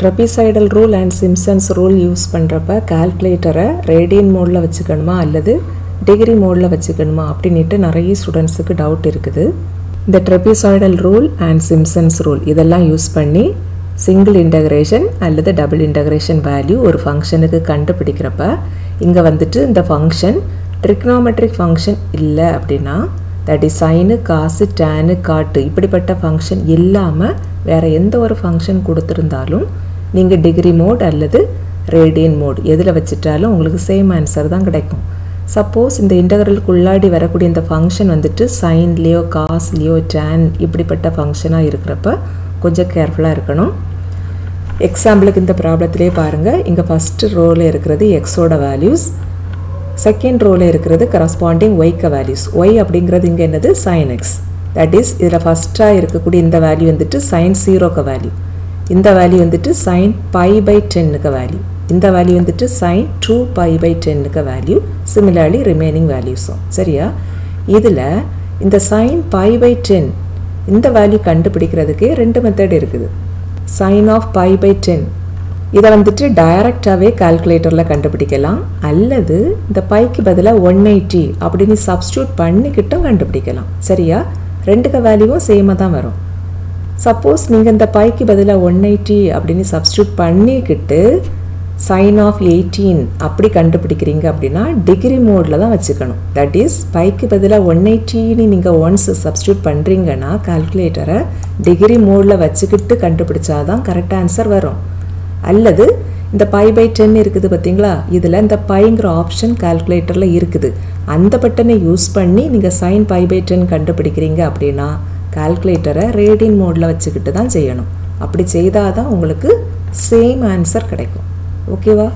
Trapezoidal rule and Simpson's rule use பண்ணுறப்ப கால்குலேட்டரை radian மோடில் வச்சுக்கணுமா அல்லது டிகிரி மோடில் வச்சுக்கணுமா அப்படின்ட்டு நிறைய ஸ்டூடெண்ட்ஸுக்கு டவுட் இருக்குது. இந்த trapezoidal rule and Simpson's rule இதெல்லாம் யூஸ் பண்ணி சிங்கிள் இன்டகிரேஷன் அல்லது டபுள் இன்டகிரேஷன் வேல்யூ ஒரு ஃபங்க்ஷனுக்கு கண்டுபிடிக்கிறப்ப இங்கே வந்துட்டு இந்த ஃபங்க்ஷன் ட்ரிக்னாமெட்ரிக் ஃபங்க்ஷன் இல்லை அப்படின்னா தட் இஸ் சைனு காசு டேனு காட்டு இப்படிப்பட்ட ஃபங்க்ஷன் இல்லாமல் வேறு எந்த ஒரு ஃபங்க்ஷன் கொடுத்துருந்தாலும் நீங்கள் டிகிரி மோட் அல்லது ரேடியன் மோட் எதில் வச்சுட்டாலும் உங்களுக்கு சேம் ஆன்சர் தான் கிடைக்கும். சப்போஸ் இந்த இன்டகரலுக்குள்ளாடி வரக்கூடிய இந்த ஃபங்க்ஷன் வந்துட்டு சைன்லேயோ காஸ்லேயோ டேன் இப்படிப்பட்ட ஃபங்க்ஷனாக இருக்கிறப்ப கொஞ்சம் கேர்ஃபுல்லாக இருக்கணும். எக்ஸாம்பிளுக்கு இந்த ப்ராப்ளத்திலே பாருங்கள் இங்கே ஃபஸ்ட்டு ரோவில் இருக்கிறது எக்ஸோட வேல்யூஸ் செகண்ட் ரோவில் இருக்கிறது கரஸ்பாண்டிங் ஒய்க்க வேல்யூஸ் ஒய் அப்படிங்கிறது இங்கே என்னது? சைன் எக்ஸ் தட் இஸ் இதில் ஃபஸ்ட்டாக இருக்கக்கூடிய இந்த வேல்யூ வந்துட்டு சைன் சீரோக்க வேல்யூ இந்த வேல்யூ வந்துட்டு சைன் பை பை டென்னுக்கு வேல்யூ இந்த வேல்யூ வந்துட்டு சைன் டூ பை பை டென்னுக்கு வேல்யூ சிமிலர்லி ரிமைனிங் வேல்யூஸும் சரியா? இதில் இந்த சைன் பை பை டென் இந்த வேல்யூ கண்டுபிடிக்கிறதுக்கே ரெண்டு மெத்தட் இருக்குது. Sine of pi by ten இதை வந்துட்டு டைரக்டாகவே கால்குலேட்டரில் கண்டுபிடிக்கலாம். அல்லது இந்த பைக்கு பதிலாக ஒன் எயிட்டி அப்படின்னு சப்ஸ்டியூட் பண்ணிக்கிட்டும் கண்டுபிடிக்கலாம். சரியா? ரெண்டுக்கு வேல்யூவும் சேமாக தான் வரும். சப்போஸ் நீங்கள் இந்த பைக்கு பதிலாக ஒன் எயிட்டி அப்படின்னு சப்ஸ்டியூட் பண்ணிக்கிட்டு சைன் ஆஃப் எயிட்டீன் அப்படி கண்டுபிடிக்கிறீங்க அப்படின்னா டிகிரி மோடில் தான் வச்சுக்கணும். தட் இஸ் பைக்கு பதிலாக ஒன் எயிட்டின்னு நீங்கள் ஒன்ஸ் சப்ஸ்டியூட் பண்ணுறீங்கன்னா கால்குலேட்டரை டிகிரி மோடில் வச்சுக்கிட்டு கண்டுபிடிச்சா தான் கரெக்ட் ஆன்சர் வரும். அல்லது இந்த பை பை டென் இருக்குது பார்த்தீங்களா இதில் இந்த பைங்கிற ஆப்ஷன் கால்குலேட்டரில் இருக்குது. அந்த பட்டனை யூஸ் பண்ணி நீங்கள் சைன் பை பை டென் கண்டுபிடிக்கிறீங்க அப்படின்னா கால்குலேட்டரை ரேடியன் மோடில் வச்சுக்கிட்டு தான் செய்யணும். அப்படி செய்தால் தான் உங்களுக்கு சேம் ஆன்சர் கிடைக்கும். ஓகேவா